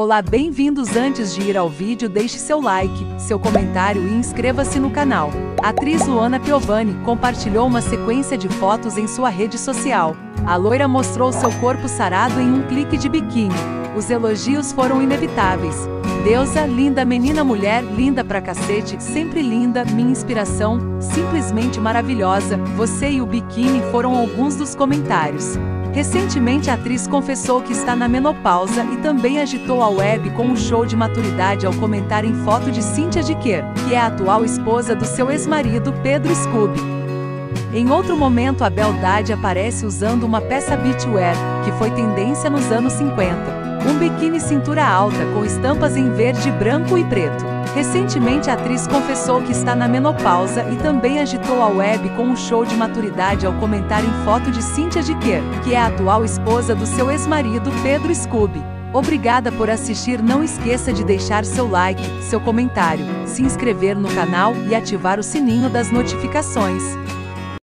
Olá, bem-vindos! Antes de ir ao vídeo, deixe seu like, seu comentário e inscreva-se no canal. A atriz Luana Piovani compartilhou uma sequência de fotos em sua rede social. A loira mostrou seu corpo sarado em um clique de biquíni. Os elogios foram inevitáveis. Deusa, linda menina mulher, linda pra cacete, sempre linda, minha inspiração, simplesmente maravilhosa, você e o biquíni foram alguns dos comentários. Recentemente a atriz confessou que está na menopausa e também agitou a web com um show de maturidade ao comentar em foto de Cíntia Dicker, que é a atual esposa do seu ex-marido Pedro Scooby. Em outro momento a beldade aparece usando uma peça beachwear, que foi tendência nos anos 50. Um biquíni cintura alta com estampas em verde, branco e preto. Recentemente a atriz confessou que está na menopausa e também agitou a web com um show de maturidade ao comentar em foto de Cíntia Dicker, que é a atual esposa do seu ex-marido Pedro Scooby. Obrigada por assistir, não esqueça de deixar seu like, seu comentário, se inscrever no canal e ativar o sininho das notificações.